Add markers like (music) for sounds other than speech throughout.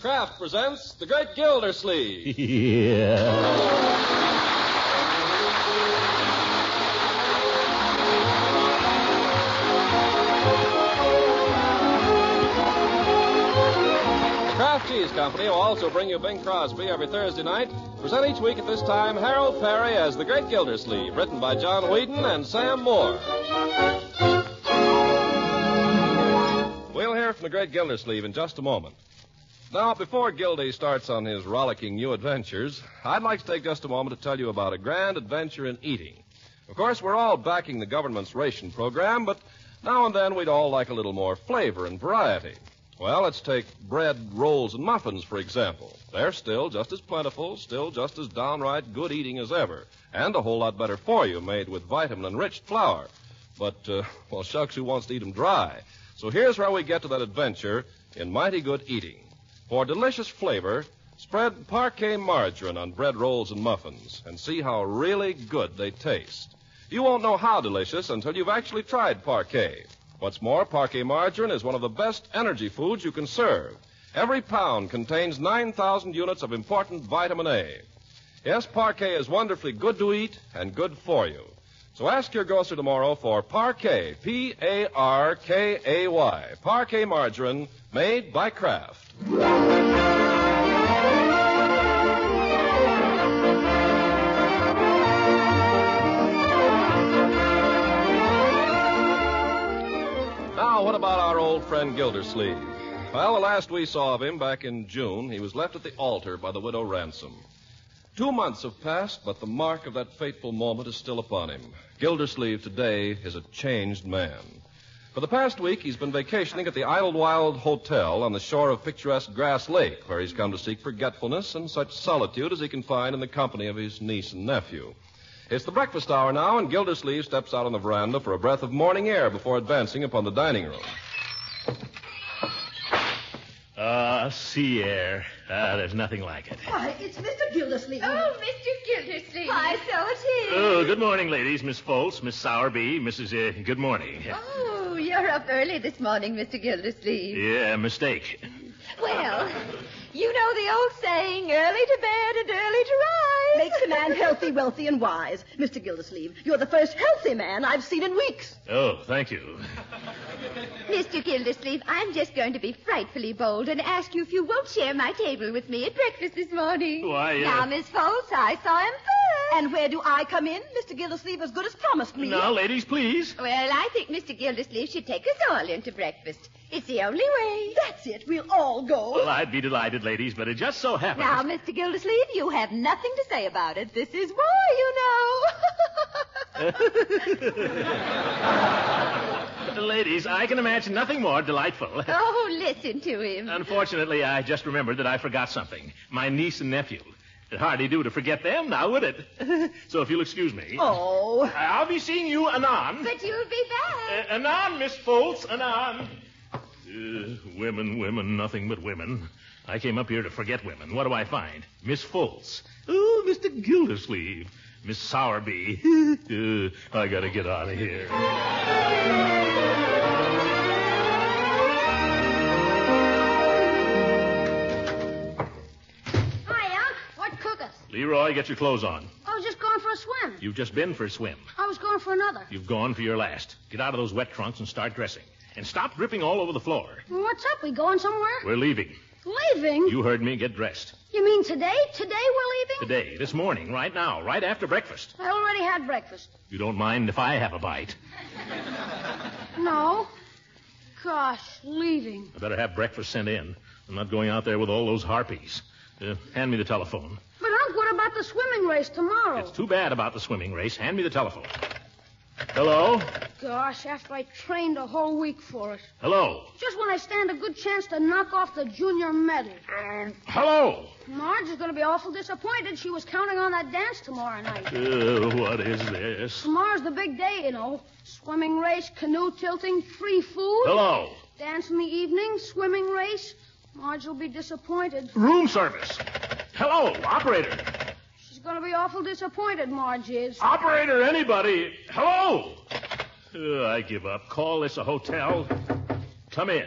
Kraft presents The Great Gildersleeve. (laughs) yeah. Cheese Company will also bring you Bing Crosby every Thursday night. Present each week at this time Harold Peary as The Great Gildersleeve, written by John Whedon and Sam Moore. We'll hear from The Great Gildersleeve in just a moment. Now, before Gildy starts on his rollicking new adventures, I'd like to take just a moment to tell you about a grand adventure in eating. Of course, we're all backing the government's ration program, but now and then we'd all like a little more flavor and variety. Well, let's take bread, rolls, and muffins, for example. They're still just as plentiful, still just as downright good eating as ever, and a whole lot better for you, made with vitamin enriched flour. But, uh, well, shucks, who wants to eat 'em dry? So here's where we get to that adventure in mighty good eating. For delicious flavor, spread Parkay margarine on bread rolls and muffins, and see how really good they taste. You won't know how delicious until you've actually tried Parkay. What's more, Parkay margarine is one of the best energy foods you can serve. Every pound contains 9,000 units of important vitamin A. Yes, Parkay is wonderfully good to eat and good for you. So ask your grocer tomorrow for Parkay, P A R K A Y, Parkay margarine made by Kraft. Now, what about our old friend Gildersleeve? Well, the last we saw of him back in June, he was left at the altar by the widow Ransom. Two months have passed, but the mark of that fateful moment is still upon him. Gildersleeve today is a changed man. For the past week, he's been vacationing at the Idlewild Hotel on the shore of picturesque Grass Lake, where he's come to seek forgetfulness and such solitude as he can find in the company of his niece and nephew. It's the breakfast hour now, and Gildersleeve steps out on the veranda for a breath of morning air before advancing upon the dining room. Ah, sea air. Ah, there's nothing like it. Why, it's Mr. Gildersleeve. Oh, Mr. Gildersleeve. Why, so it is. Oh, good morning, ladies. Miss Foltz, Miss Sowerby, Mrs. Uh, good morning. Oh, you're up early this morning, Mr. Gildersleeve. Yeah, mistake. Well, you know the old saying, early to bed and early to rise. Makes a man healthy, wealthy, and wise. Mr. Gildersleeve, you're the first healthy man I've seen in weeks. Oh, thank you. Mr. Gildersleeve, I'm just going to be frightfully bold and ask you if you won't share my table with me at breakfast this morning. Why, uh... Now, Miss Foltz, I saw him first. And where do I come in? Mr. Gildersleeve as good as promised me. Now, ladies, please. Well, I think Mr. Gildersleeve should take us all into breakfast. It's the only way. That's it. We'll all go. Well, I'd be delighted, ladies, but it just so happens. Now, Mr. Gildersleeve, you have nothing to say about it. This is war, you know. (laughs) ladies, I can imagine nothing more delightful. oh, listen to him. Unfortunately, I just remembered that I forgot something. My niece and nephew. It'd hardly do to forget them now, would it? (laughs) so if you'll excuse me. Oh. I'll be seeing you anon. But you'll be back. Uh, anon, Miss Foltz, anon. Uh, women, women, nothing but women. I came up here to forget women. What do I find? Miss Foltz. Oh, Mr. Gildersleeve. Miss Sowerby. (laughs) uh, I gotta get out of here. Leroy, get your clothes on. I was just going for a swim. You've just been for a swim. I was going for another. You've gone for your last. Get out of those wet trunks and start dressing. And stop dripping all over the floor. Well, what's up? We going somewhere? We're leaving. Leaving? You heard me. Get dressed. You mean today? Today we're leaving? Today, this morning, right now, right after breakfast. I already had breakfast. You don't mind if I have a bite? No. Gosh, leaving. I better have breakfast sent in. I'm not going out there with all those harpies. Uh, hand me the telephone. But, Unc, what about the swimming race tomorrow? It's too bad about the swimming race. Hand me the telephone. Hello? Gosh, after I trained a whole week for it. Hello? Just when I stand a good chance to knock off the junior medal. Um, hello? Marge is going to be awful disappointed. She was counting on that dance tomorrow night. Uh, what is this? Tomorrow's the big day, you know. Swimming race, canoe tilting, free food. Hello? Dance in the evening, swimming race. Marge will be disappointed. Room service. Hello, operator. She's going to be awful disappointed, Marge is. Operator, anybody. Hello? Uh, I give up. Call this a hotel. Come in.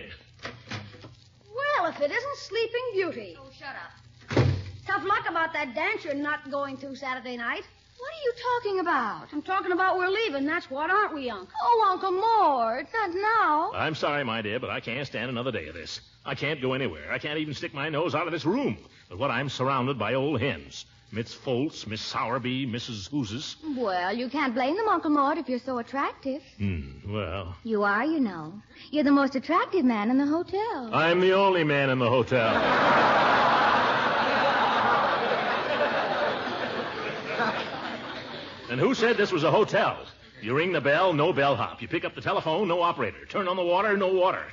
Well, if if it isn't Sleeping Beauty. Oh, shut up. Tough luck about that dance you're not going to Saturday night. What are you talking about? I'm talking about we're leaving, that's what, aren't we, Uncle? Oh, Uncle Mort, not now. I'm sorry, my dear, but I can't stand another day of this. I can't go anywhere. I can't even stick my nose out of this room. But what I'm surrounded by old hens. Miss Foltz, Miss Sowerby, Mrs. Hooses. Well, you can't blame them, Uncle Mort, if you're so attractive. Hmm, well, You are, you know. You're the most attractive man in the hotel. I'm the only man in the hotel. and who said this was a hotel? You ring the bell, no bellhop. You pick up the telephone, no operator. Turn on the water, no water.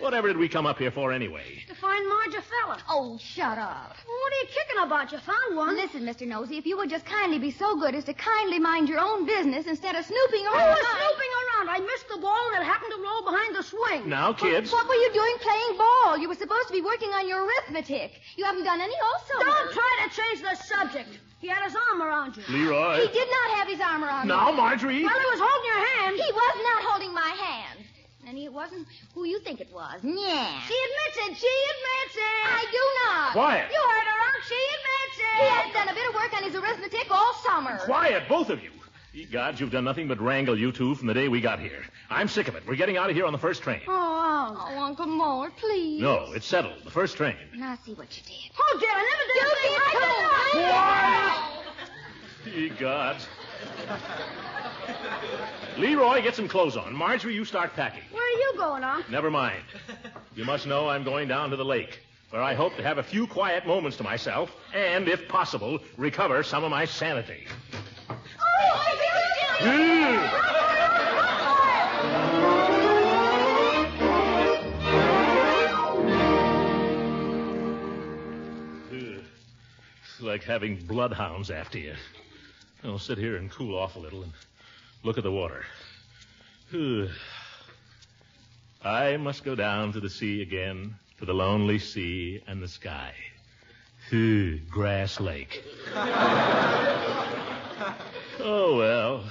Whatever did we come up here for anyway? To find Marge a fella. Oh, shut up. Well, what are you kicking about? You found one. Listen, Mr. Nosey, if you would just kindly be so good as to kindly mind your own business instead of snooping oh, around. I around. was snooping around. I missed the ball and it happened to roll behind the swing. Now, kids. What were you doing playing ball? You were supposed to be working on your arithmetic. You haven't done any also. Don't try to change the subject. He had his arm around you. Leroy. He did not have his arm around Now, me. Marjorie. Well, he was holding your hand. He was not holding my hand. And it wasn't who you think it was. Yeah. She admits it. She admits it. I do not. Quiet. You heard her, Unc. She admits it. He has done a bit of work on his arithmetic all summer. Quiet, both of you. Ye gods, you've done nothing but wrangle you two from the day we got here. I'm sick of it. We're getting out of here on the first train. Oh, Unc. Oh, Uncle Mort, please. No, it's settled. The first train. Now see what you did. Oh, dear. I never did You a thing did like too. that. Ye gods. Leroy, get some clothes on. Marjorie, you start packing. Where are you going, Unc? Never mind. You must know I'm going down to the lake, where I hope to have a few quiet moments to myself and, if possible, recover some of my sanity. Hmm. It's like having bloodhounds after you. I'll sit here and cool off a little and look at the water. Whew. I must go down to the sea again, to the lonely sea and the sky. Whew, Grass Lake. (laughs) oh, well.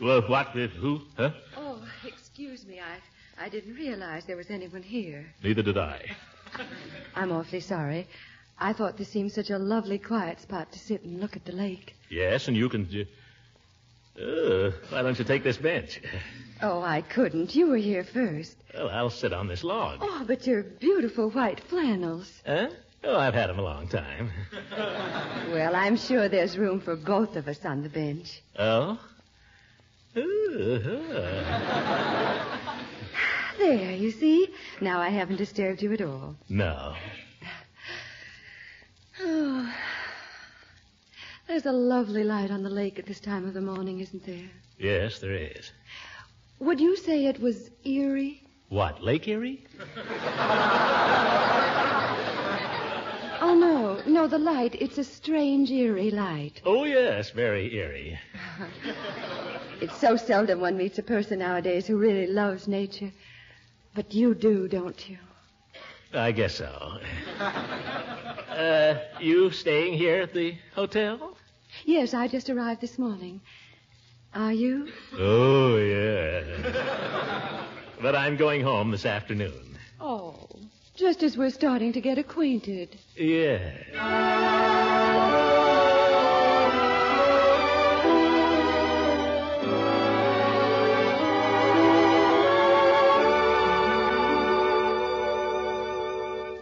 Well, what? uh, Who? Huh? oh, excuse me. I, I didn't realize there was anyone here. Neither did I. (laughs) I'm awfully sorry. I thought this seemed such a lovely, quiet spot to sit and look at the lake. Yes, and you can. Uh, why don't you take this bench? Oh, I couldn't. You were here first. Well, I'll sit on this log. Oh, but your beautiful white flannels. Huh? Oh, I've had 'em a long time. (laughs) Well, I'm sure there's room for both of us on the bench. Oh? Ooh, There, you see? Now I haven't disturbed you at all. No. Oh. There's a lovely light on the lake at this time of the morning, isn't there? Yes, there is. Would you say it was eerie? What, Lake Erie? (laughs) No. No, the light. It's a strange, eerie light. Oh, yes, very eerie. (laughs) It's so seldom one meets a person nowadays who really loves nature. But you do, don't you? I guess so. (laughs) Uh, you staying here at the hotel? Yes, I just arrived this morning. Are you? Oh, yeah. but I'm going home this afternoon. Oh, just as we're starting to get acquainted. Yeah.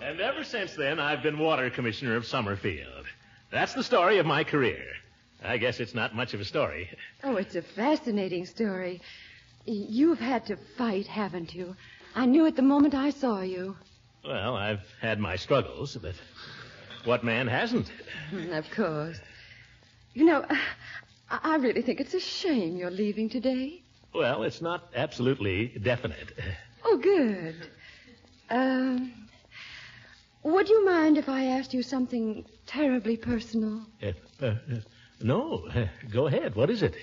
And ever since then, I've been water commissioner of Summerfield. That's the story of my career. I guess it's not much of a story. Oh, it's a fascinating story. You've had to fight, haven't you? I knew it the moment I saw you. Well, I've had my struggles, but what man hasn't? Of course. You know, I really think it's a shame you're leaving today. Well, it's not absolutely definite. Oh, good. Um, would you mind if I asked you something terribly personal? Uh, uh, uh, no, uh, go ahead. What is it?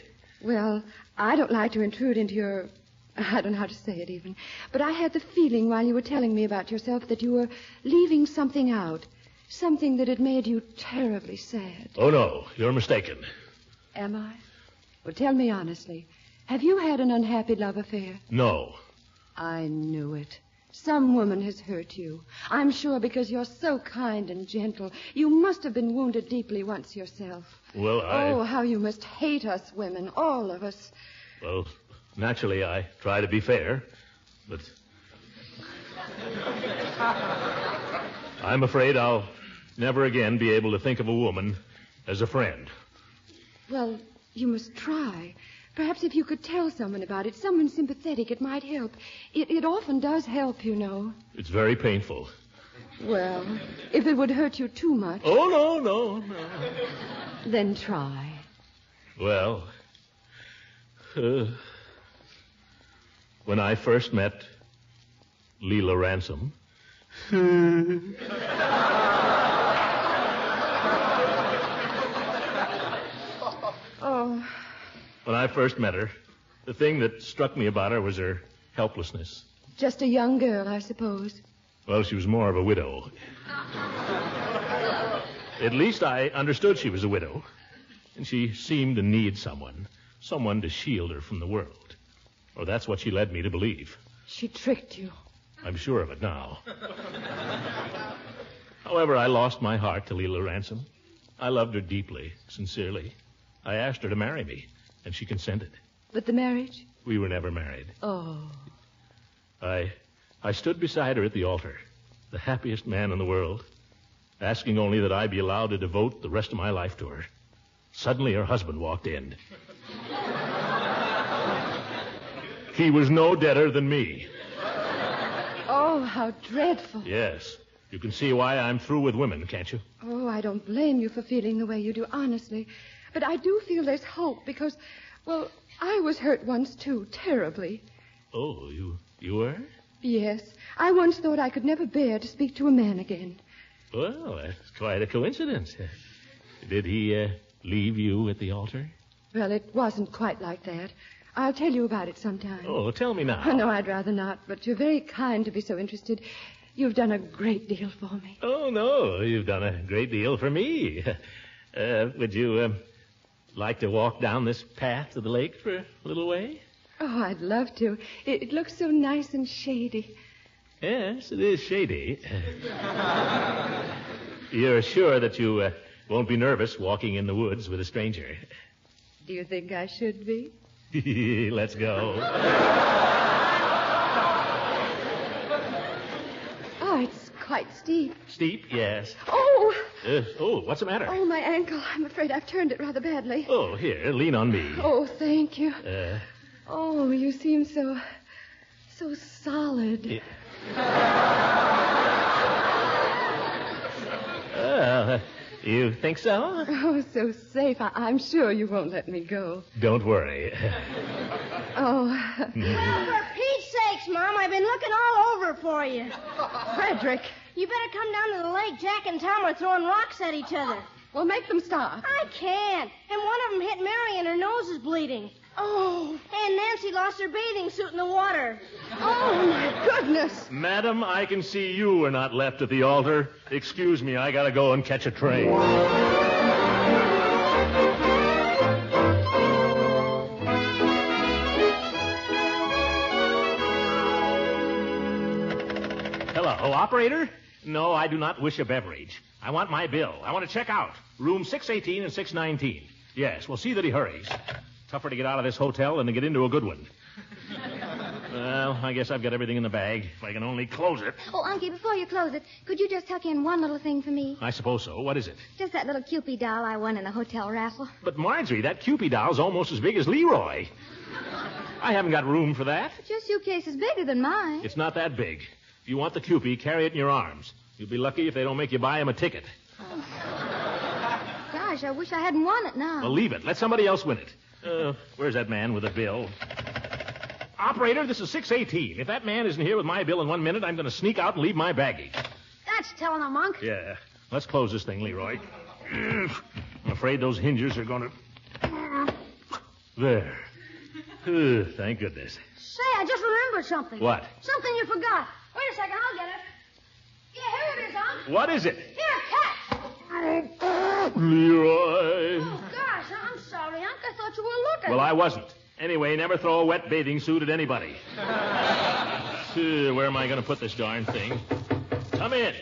Well, I don't like to intrude into your. (laughs) I don't know how to say it even. But I had the feeling while you were telling me about yourself that you were leaving something out. Something that had made you terribly sad. Oh, no, you're mistaken. Am I? Well, tell me honestly. Have you had an unhappy love affair? No. I knew it. Some woman has hurt you. I'm sure because you're so kind and gentle. You must have been wounded deeply once yourself. Well, I. Oh, how you must hate us women, all of us. Well, naturally, I try to be fair, but. I'm afraid I'll never again be able to think of a woman as a friend. Well, you must try. Perhaps if you could tell someone about it, someone sympathetic, it might help. It, it often does help, you know. It's very painful. Well, if it would hurt you too much, Oh, no, no, no. then try. Well, uh, when I first met Leila Ransom, (laughs) Oh, when I first met her, the thing that struck me about her was her helplessness. just a young girl, I suppose. Well, she was more of a widow. At least I understood she was a widow. And she seemed to need someone, someone to shield her from the world. Or that's what she led me to believe. She tricked you. I'm sure of it now. However, I lost my heart to Leila Ransom. I loved her deeply, sincerely. I asked her to marry me, and she consented. But the marriage? We were never married. Oh. I, I stood beside her at the altar, the happiest man in the world, asking only that I be allowed to devote the rest of my life to her. Suddenly, her husband walked in. He was no deader than me. Oh, how dreadful. Yes. You can see why I'm through with women, can't you? Oh, I don't blame you for feeling the way you do, honestly. But I do feel there's hope because, well, I was hurt once, too, terribly. Oh, you you were? Yes, I once thought I could never bear to speak to a man again. Well, that's quite a coincidence. Did he uh, leave you at the altar? Well, it wasn't quite like that. I'll tell you about it sometime. Oh, tell me now. Oh, (laughs) no, I'd rather not, but you're very kind to be so interested. You've done a great deal for me. Oh, no, you've done a great deal for me. (laughs) Uh, would you uh, like to walk down this path to the lake for a little way? Oh, I'd love to. It, it looks so nice and shady. Yes, it is shady. (laughs) You're sure that you uh, won't be nervous walking in the woods with a stranger? Do you think I should be? (laughs) Let's go. Oh, it's quite steep. Steep, yes. Oh, Uh, oh, what's the matter? oh, my ankle. I'm afraid I've turned it rather badly. Oh, here, lean on me. Oh, thank you. Uh, Oh, you seem so, so solid. well, uh, you think so? Oh, so safe. I- I'm sure you won't let me go. Don't worry. Oh, Well, for Pete's sakes, Mom, I've been looking all over for you. Frederick. You better come down to the lake. Jack and Tom are throwing rocks at each other. Well, make them stop. I can't. And one of them hit Mary and her nose is bleeding. Oh, And Nancy lost her bathing suit in the water. oh, my goodness. Madam, I can see you are not left at the altar. Excuse me, I gotta go and catch a train. Hello, operator? No, I do not wish a beverage. I want my bill. I want to check out. Room 618 and 619. Yes, we'll see that he hurries. Tougher to get out of this hotel than to get into a good one. (laughs) Well, I guess I've got everything in the bag. If I can only close it. Oh, Unky, before you close it, could you just tuck in one little thing for me? I suppose so. What is it? Just that little Cupid doll I won in the hotel raffle. But Marjorie, that Cupid doll's almost as big as Leroy. I haven't got room for that. But your suitcase is bigger than mine. It's not that big. If you want the Cupid, carry it in your arms. You'll be lucky if they don't make you buy him a ticket. Gosh, I wish I hadn't won it now. Well, leave it. Let somebody else win it. Uh, where's that man with the bill? Operator, this is 618. If that man isn't here with my bill in one minute, I'm going to sneak out and leave my baggage. That's telling a monk. Yeah. Let's close this thing, Leroy. I'm afraid those hinges are going to. There. Uh, thank goodness. Say, I just remembered something. What? Something you forgot. Wait a second, I'll get it. Yeah, here it is, Unc. What is it? Here, catch. Leroy. Oh, gosh, I'm sorry, Unc. I thought you were looking. Well, I wasn't. Anyway, never throw a wet bathing suit at anybody. (laughs) Uh, where am I going to put this darn thing? Come in.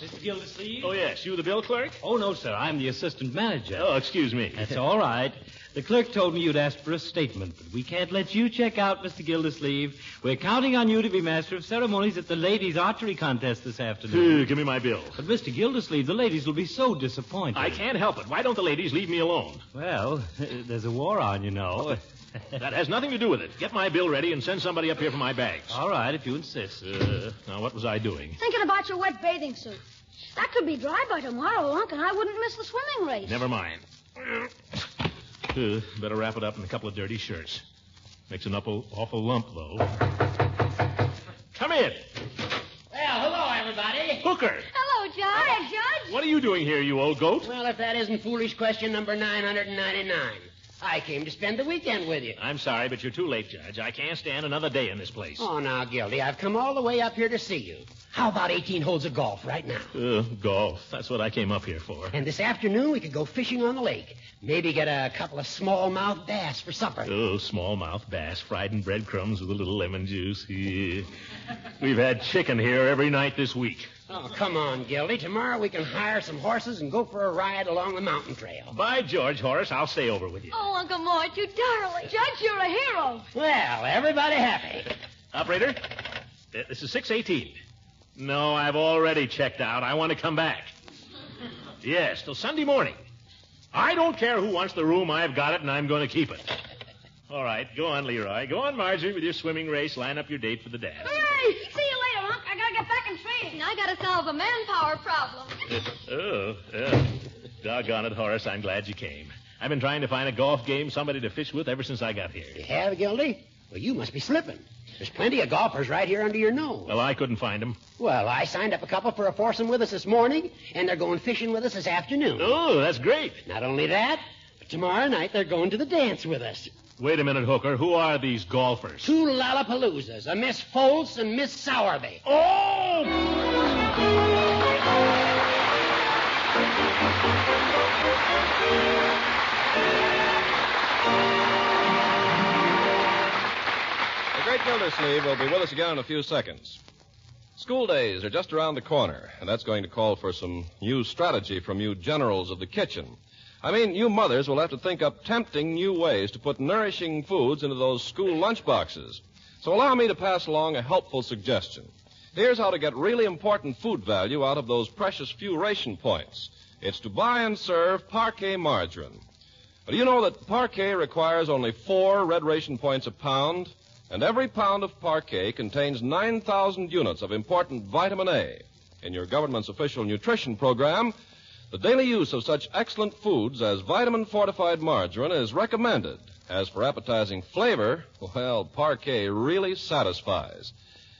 Mr. Gildersleeve? Oh, yes. You the bill clerk? Oh, no, sir. I'm the assistant manager. Oh, excuse me. That's all right. (laughs) The clerk told me you'd asked for a statement, but we can't let you check out, Mr. Gildersleeve. We're counting on you to be master of ceremonies at the ladies' archery contest this afternoon. Uh, give me my bill. But, Mr. Gildersleeve, the ladies will be so disappointed. I can't help it. Why don't the ladies leave me alone? Well, (laughs) there's a war on, you know. That has nothing to do with it. Get my bill ready and send somebody up here for my bags. all right, if you insist. Uh, now, what was I doing? Thinking about your wet bathing suit. That could be dry by tomorrow, Unc, and I wouldn't miss the swimming race. Never mind. (laughs) Uh, better wrap it up in a couple of dirty shirts. Makes an awful, awful lump, though. Come in. Well, hello, everybody. Hooker. Hello, Judge. Hi, Judge. What are you doing here, you old goat? Well, if that isn't foolish question number 999. I came to spend the weekend with you. I'm sorry, but you're too late, Judge. I can't stand another day in this place. Oh, now, Gildy, I've come all the way up here to see you. How about 18 holes of golf right now? Uh, golf. That's what I came up here for. And this afternoon, we could go fishing on the lake. Maybe get a couple of smallmouth bass for supper. Oh, smallmouth bass fried in breadcrumbs with a little lemon juice. Yeah. We've had chicken here every night this week. Oh, come on, Gildy. Tomorrow we can hire some horses and go for a ride along the mountain trail. By George, Horace, I'll stay over with you. Oh, Uncle Mort, you darling. Judge, you're a hero. Well, everybody happy. Operator, uh, this is 618. No, I've already checked out. I want to come back. Yes, till Sunday morning. I don't care who wants the room. I've got it, and I'm going to keep it. All right, go on, Leroy. Go on, Marjorie, with your swimming race. Line up your date for the dance. Hooray! See you later, Unc. I gotta get back in training. I gotta solve a manpower problem. (laughs) oh, yeah. Doggone it, Horace. I'm glad you came. I've been trying to find a golf game, somebody to fish with, ever since I got here. You have, Gildy? Well, you must be slipping. There's plenty of golfers right here under your nose. Well, I couldn't find them. Well, I signed up a couple for a foursome with us this morning, and they're going fishing with us this afternoon. Oh, that's great. Not only that, but tomorrow night they're going to the dance with us. Wait a minute, Hooker. Who are these golfers? Two Lollapaloozas, a Miss Foltz and Miss Sowerby. Oh! The great Gildersleeve will be with us again in a few seconds. School days are just around the corner, and that's going to call for some new strategy from you generals of the kitchen. I mean, you mothers will have to think up tempting new ways to put nourishing foods into those school lunch boxes. So allow me to pass along a helpful suggestion. Here's how to get really important food value out of those precious few ration points. It's to buy and serve Parkay margarine. Do you know that Parkay requires only four red ration points a pound? And every pound of Parkay contains 9,000 units of important vitamin A. In your government's official nutrition program, the daily use of such excellent foods as vitamin fortified margarine is recommended. As for appetizing flavor, well, Parkay really satisfies.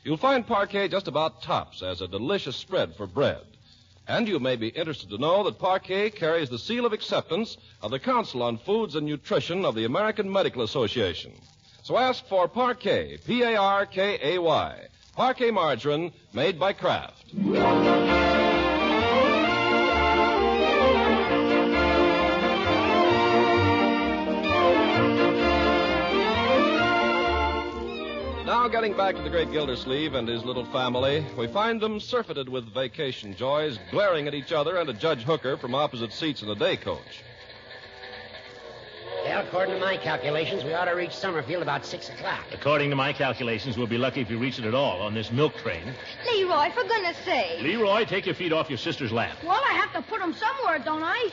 You'll find Parkay just about tops as a delicious spread for bread. And you may be interested to know that Parkay carries the seal of acceptance of the Council on Foods and Nutrition of the American Medical Association. So ask for Parkay, P-A-R-K-A-Y. Parkay margarine made by Kraft. Now, getting back to the great Gildersleeve and his little family, we find them surfeited with vacation joys, glaring at each other and at Judge Hooker from opposite seats in the day coach. Well, according to my calculations, we ought to reach Summerfield about 6 o'clock. According to my calculations, we'll be lucky if we reach it at all on this milk train. Leroy, for goodness sake. Leroy, take your feet off your sister's lap. Well, I have to put 'em somewhere, don't I?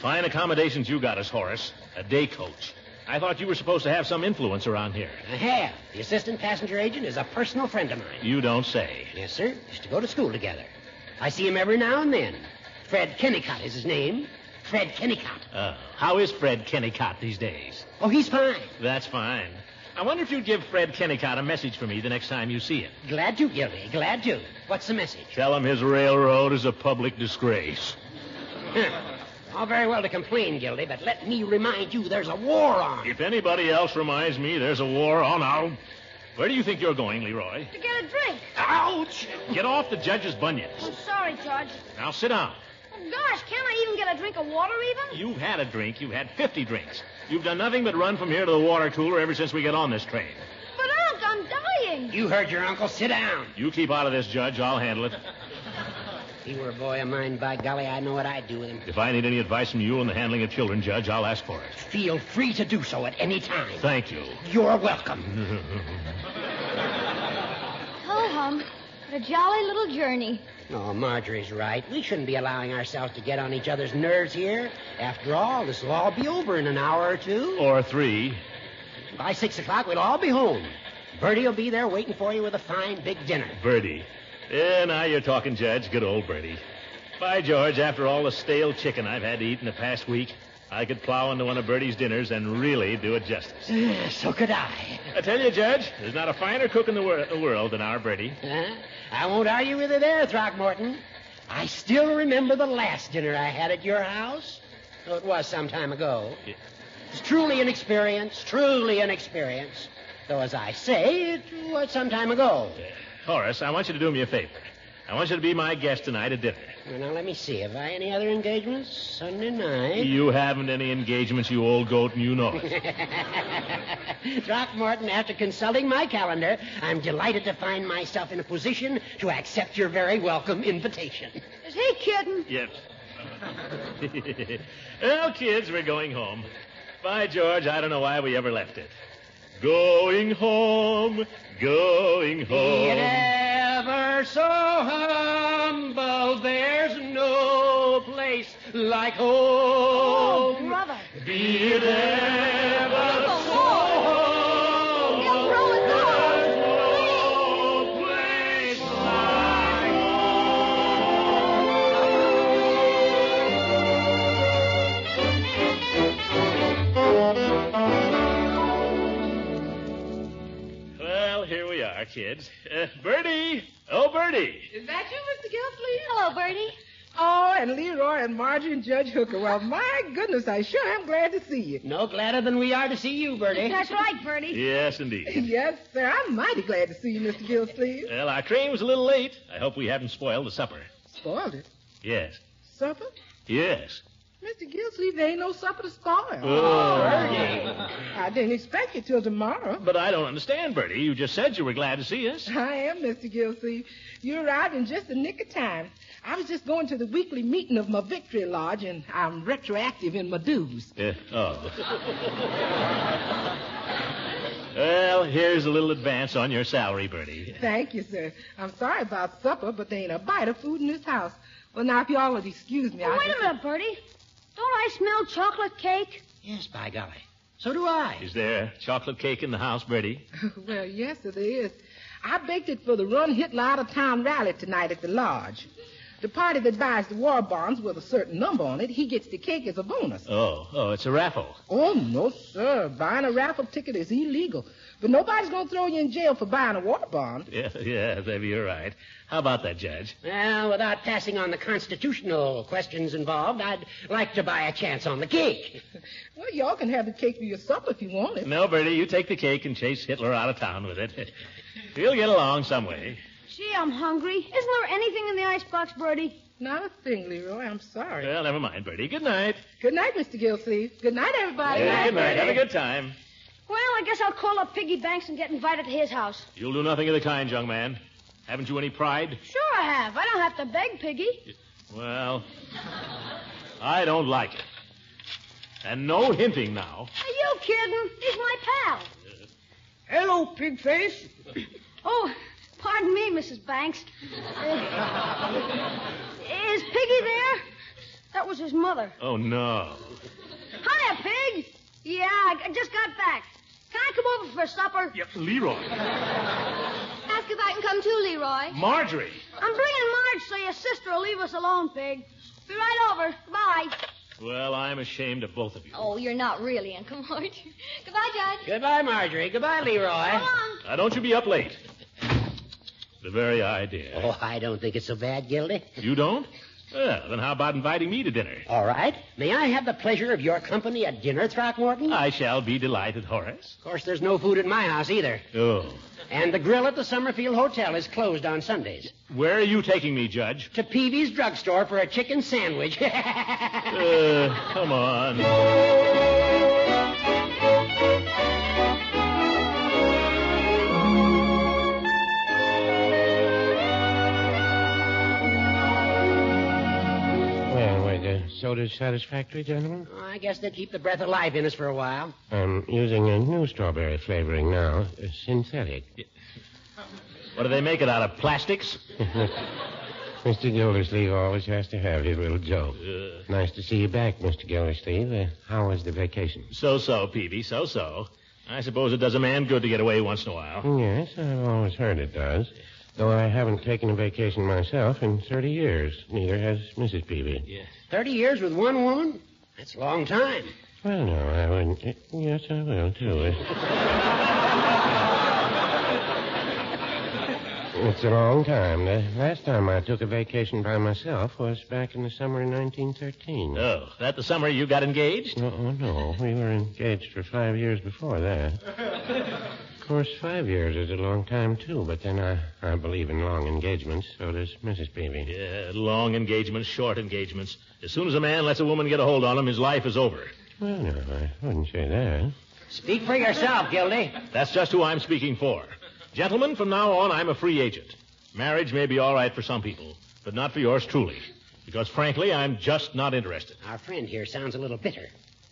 Fine accommodations you got us, Horace. A day coach. I thought you were supposed to have some influence around here. I have. The assistant passenger agent is a personal friend of mine. You don't say. Yes, sir. Used to go to school together. I see him every now and then. Fred Kennicott is his name. Fred Kennicott. Uh, how is Fred Kennicott these days? Oh, he's fine. That's fine. I wonder if you'd give Fred Kennicott a message for me the next time you see him. Glad to, Gildy. Glad to. What's the message? Tell him his railroad is a public disgrace. Huh. All very well to complain, Gildy, but let me remind you there's a war on. If anybody else reminds me there's a war on, I'll. Where do you think you're going, Leroy? To get a drink. Ouch! Get off the judge's bunions. I'm sorry, Judge. Now sit down. Oh, gosh, can't I even get a drink of water even? You've had a drink. You've had 50 drinks. You've done nothing but run from here to the water cooler ever since we got on this train. But, Unc, I'm dying. You heard your uncle. Sit down. You keep out of this, Judge. I'll handle it. If he were a boy of mine, by golly, I know what I'd do with him. If I need any advice from you on the handling of children, Judge, I'll ask for it. Feel free to do so at any time. Thank you. You're welcome. (laughs) Ho hum. What a jolly little journey. Oh, Marjorie's right. We shouldn't be allowing ourselves to get on each other's nerves here. After all, this will all be over in an hour or two. Or three. By six o'clock, we'll all be home. Birdie will be there waiting for you with a fine big dinner. Birdie. Yeah, now you're talking, Judge. Good old Birdie. By George, after all the stale chicken I've had to eat in the past week, I could plow into one of Birdie's dinners and really do it justice. Uh, so could I. I tell you, Judge, there's not a finer cook in the, wor- the world than our Birdie. Huh? I won't argue with you there, Throckmorton. I still remember the last dinner I had at your house. Though it was some time ago. Yeah. It's truly an experience, truly an experience. Though, as I say, it was some time ago. Horace, I want you to do me a favor. I want you to be my guest tonight at dinner. Well, now, let me see. Have I any other engagements? Sunday night. You haven't any engagements, you old goat, and you know it. (laughs) Throckmorton, after consulting my calendar, I'm delighted to find myself in a position to accept your very welcome invitation. Is he kidding? Yes. (laughs) well, kids, we're going home. By George, I don't know why we ever left it. Going home, going Be it home. ever so humble, there's no place like home. Oh, brother. Be it ever kids. Uh, Birdie! Oh, Birdie! Is that you, Mr. Gilsleeve? Hello, Birdie. Oh, and Leroy and Marjorie and Judge Hooker. Well, (laughs) my goodness, I sure am glad to see you. No gladder than we are to see you, Birdie. That's right, Birdie. Yes, indeed. (laughs) Yes, sir. I'm mighty glad to see you, Mr. Gilsleeve. Well, our train was a little late. I hope we haven't spoiled the supper. Spoiled it. Yes. Supper? Yes. Mr. Gilsleeve, there ain't no supper to spoil. Oh. oh I didn't expect you till tomorrow. But I don't understand, Birdie. You just said you were glad to see us. I am, Mr. Gilsleeve. You arrived in just the nick of time. I was just going to the weekly meeting of my Victory Lodge, and I'm retroactive in my dues. Yeah. Oh. well, here's a little advance on your salary, Birdie. Thank you, sir. I'm sorry about supper, but there ain't a bite of food in this house. Well, now, if you all would excuse me, Oh, I'll wait just- a minute, Birdie. Don't I smell chocolate cake? Yes, by golly. So do I. Is there chocolate cake in the house, Birdie? (laughs) well, yes, sir, there is. I baked it for the Run Hitler Out of Town rally tonight at the lodge. The party that buys the war bonds with a certain number on it, he gets the cake as a bonus. Oh, oh, it's a raffle. Oh, no, sir. Buying a raffle ticket is illegal. But nobody's going to throw you in jail for buying a war bond. Yeah, (laughs) yeah, maybe you're right. How about that, Judge? Well, without passing on the constitutional questions involved, I'd like to buy a chance on the cake. (laughs) Well, y'all can have the cake for your supper if you want it. No, Birdie, you take the cake and chase Hitler out of town with it. (laughs) We'll get along some way. Gee, I'm hungry. Isn't there anything in the icebox, Birdie? Not a thing, Leroy. I'm sorry. Well, never mind, Birdie. Good night. Good night, Mr. Gilsleeve. Good night, everybody. Yeah, good night. Have a good time. Well, I guess I'll call up Piggy Banks and get invited to his house. You'll do nothing of the kind, young man. Haven't you any pride? Sure I have. I don't have to beg Piggy. Well, I don't like it. And no hinting now. Are you kidding? He's my pal. Hello, pig face. Oh, pardon me, Mrs. Banks. Uh, is Piggy there? That was his mother. Oh, no. Hiya, Pig. Yeah, I I just got back. Can I come over for supper? Yeah, Leroy. Ask if I can come too, Leroy. Marjorie. I'm bringing Marge so your sister will leave us alone, Pig. Be right over. Bye. Well, I'm ashamed of both of you. Oh, you're not really, Uncle Mort. (laughs) Goodbye, Judge. Goodbye, Marjorie. Goodbye, Leroy. Come on. Now, don't you be up late. The very idea. Oh, I don't think it's so bad, Gildy. You don't? Well, then how about inviting me to dinner? All right. May I have the pleasure of your company at dinner, Throckmorton? I shall be delighted, Horace. Of course, there's no food at my house either. Oh. And the grill at the Summerfield Hotel is closed on Sundays. Where are you taking me, Judge? To Peavy's drugstore for a chicken sandwich. (laughs) Uh, come on. Sodas satisfactory, gentlemen? Oh, I guess they keep the breath alive in us for a while. I'm using a new strawberry flavoring now, a synthetic. What do they make it out of? Plastics? (laughs) Mr. Gildersleeve always has to have his little joke. Uh, nice to see you back, Mr. Gildersleeve. Uh, how was the vacation? So so, Peavy, so so. I suppose it does a man good to get away once in a while. Yes, I've always heard it does. Though I haven't taken a vacation myself in 30 years. Neither has Mrs. Peavy. Yes. 30 years with one woman? That's a long time. Well, no, I wouldn't. Yes, I will, too. (laughs) It's a long time. The last time I took a vacation by myself was back in the summer of 1913. Oh, that the summer you got engaged? No, oh, no. We were engaged for five years before that. (laughs) of course, five years is a long time, too, but then I, I believe in long engagements. So does Mrs. Peavy. Yeah, long engagements, short engagements. As soon as a man lets a woman get a hold on him, his life is over. Well, no, I wouldn't say that. Speak for yourself, Gildy. That's just who I'm speaking for. Gentlemen, from now on, I'm a free agent. Marriage may be all right for some people, but not for yours truly. Because, frankly, I'm just not interested. Our friend here sounds a little bitter.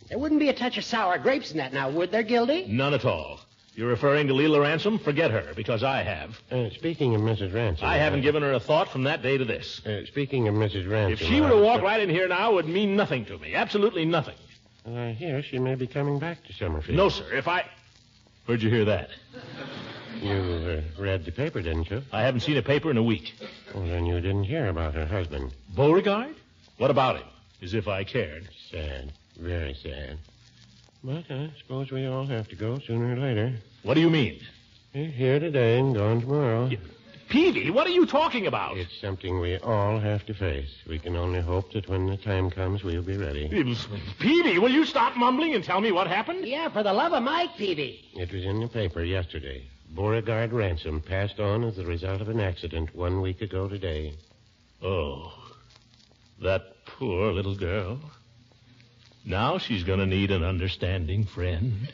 There wouldn't be a touch of sour grapes in that now, would there, Gildy? None at all. You're referring to Leela Ransom? Forget her, because I have. Uh, speaking of Mrs. Ransom. I haven't uh, given her a thought from that day to this. Uh, speaking of Mrs. Ransom. If she were to walk right in here now, it would mean nothing to me. Absolutely nothing. I hear she may be coming back to Summerfield. No, sir. If I. Where'd you hear that? You uh, read the paper, didn't you? I haven't seen a paper in a week. Well, then you didn't hear about her husband. Beauregard? What about him? As if I cared. Sad. Very sad. But I suppose we all have to go sooner or later. What do you mean? He's here today and gone tomorrow. Yeah. Peavy, what are you talking about? It's something we all have to face. We can only hope that when the time comes, we'll be ready. Peavy, will you stop mumbling and tell me what happened? Yeah, for the love of Mike, Peavy. It was in the paper yesterday. Beauregard Ransom passed on as the result of an accident one week ago today. Oh, that poor little girl. Now she's going to need an understanding friend.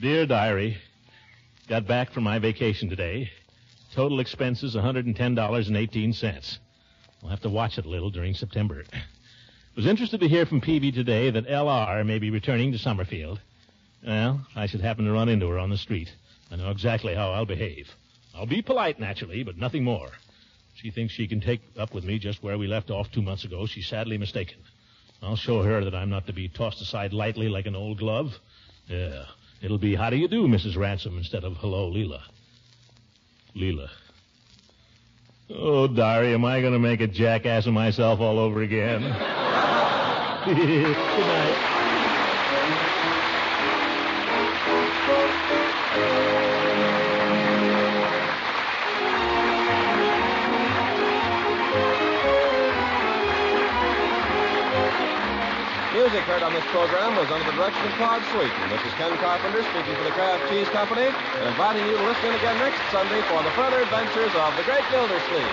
Dear Diary, got back from my vacation today. Total expenses $110.18. We'll have to watch it a little during September. Was interested to hear from Peavy today that L.R. may be returning to Summerfield. Well, I should happen to run into her on the street. I know exactly how I'll behave. I'll be polite, naturally, but nothing more. She thinks she can take up with me just where we left off two months ago. She's sadly mistaken. I'll show her that I'm not to be tossed aside lightly like an old glove. Yeah. It'll be how do you do, Mrs. Ransom, instead of hello, Leila. Leila. Oh, Diary, am I going to make a jackass of myself all over again? (laughs) Good night. This program was under the direction of Todd Sweeten. This is Ken Carpenter speaking for the Kraft Cheese Company and inviting you to listen in again next Sunday for the further adventures of the Great Gildersleeve.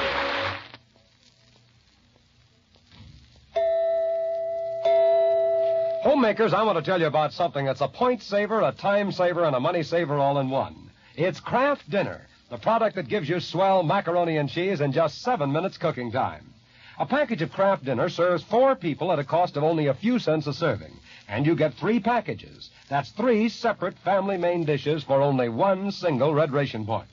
Homemakers, I want to tell you about something that's a point saver, a time saver, and a money saver all in one. It's Kraft Dinner, the product that gives you swell macaroni and cheese in just seven minutes cooking time. A package of Kraft Dinner serves four people at a cost of only a few cents a serving. And you get three packages. That's three separate family main dishes for only one single red ration point.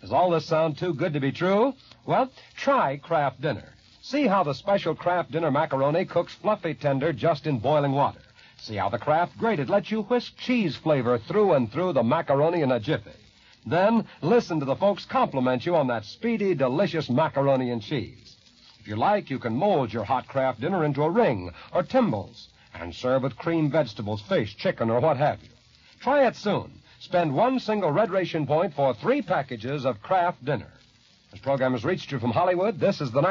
Does all this sound too good to be true? Well, try Kraft Dinner. See how the special Kraft Dinner macaroni cooks fluffy tender just in boiling water. See how the Kraft grated lets you whisk cheese flavor through and through the macaroni in a jiffy. Then listen to the folks compliment you on that speedy, delicious macaroni and cheese. If you like, you can mold your hot Kraft dinner into a ring or timbales and serve with cream vegetables, fish, chicken, or what have you. Try it soon. Spend one single red ration point for three packages of Kraft dinner. This program has reached you from Hollywood. This is the